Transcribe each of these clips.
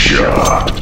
Headshot.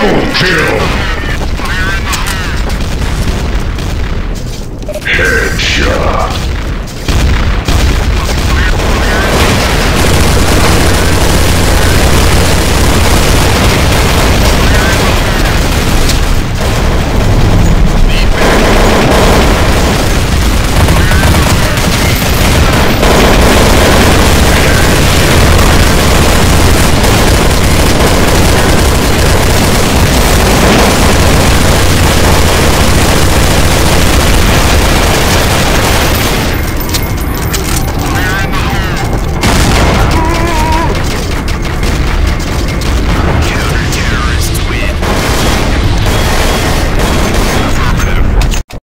Double kill! Headshot!